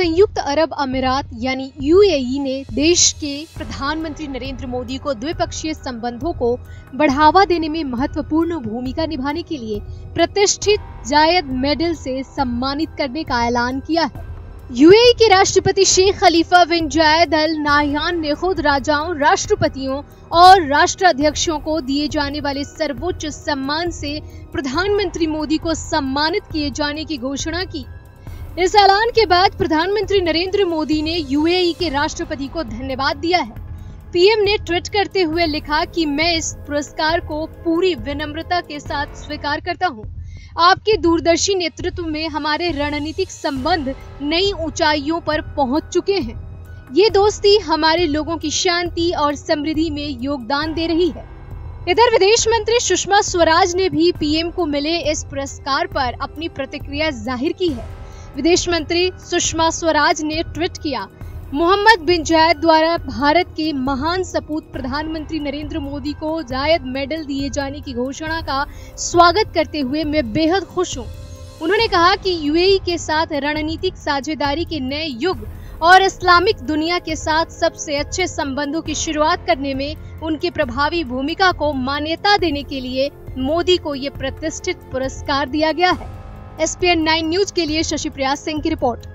अरब अमीरात यानी यूएई ने देश के प्रधानमंत्री नरेंद्र मोदी को द्विपक्षीय संबंधों को बढ़ावा देने में महत्वपूर्ण भूमिका निभाने के लिए प्रतिष्ठित जायद मेडल से सम्मानित करने का ऐलान किया है। यूएई के राष्ट्रपति शेख खलीफा बिन जायद अल नाहयान ने खुद राजाओं, राष्ट्रपतियों और राष्ट्राध्यक्षों को दिए जाने वाले सर्वोच्च सम्मान से प्रधानमंत्री मोदी को सम्मानित किए जाने की घोषणा की। इस ऐलान के बाद प्रधानमंत्री नरेंद्र मोदी ने यूएई के राष्ट्रपति को धन्यवाद दिया है। पीएम ने ट्वीट करते हुए लिखा कि मैं इस पुरस्कार को पूरी विनम्रता के साथ स्वीकार करता हूँ। आपके दूरदर्शी नेतृत्व में हमारे रणनीतिक संबंध नई ऊंचाइयों पर पहुँच चुके हैं। ये दोस्ती हमारे लोगों की शांति और समृद्धि में योगदान दे रही है। इधर विदेश मंत्री सुषमा स्वराज ने भी पीएम को मिले इस पुरस्कार पर अपनी प्रतिक्रिया ज़ाहिर की है। विदेश मंत्री सुषमा स्वराज ने ट्वीट किया। मोहम्मद बिन जायद द्वारा भारत के महान सपूत प्रधानमंत्री नरेंद्र मोदी को जायद मेडल दिए जाने की घोषणा का स्वागत करते हुए मैं बेहद खुश हूँ। उन्होंने कहा कि यूएई के साथ रणनीतिक साझेदारी के नए युग और इस्लामिक दुनिया के साथ सबसे अच्छे संबंधों की शुरुआत करने में उनकी प्रभावी भूमिका को मान्यता देने के लिए मोदी को ये प्रतिष्ठित पुरस्कार दिया गया है। एस पी न्यूज़ के लिए शशि प्रयास सिंह की रिपोर्ट।